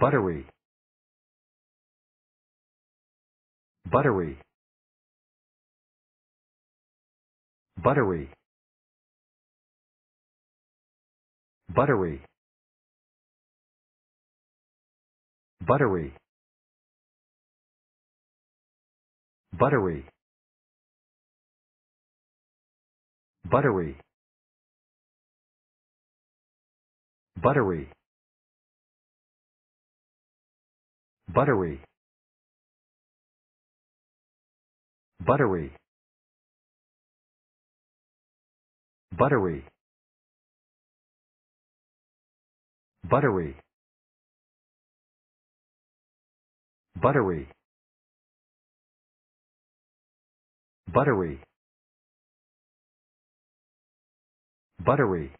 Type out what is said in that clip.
buttery. Buttery. Buttery. Buttery. Buttery. Buttery. Buttery. Buttery buttery. Buttery. Buttery. Buttery. Buttery. Buttery. Buttery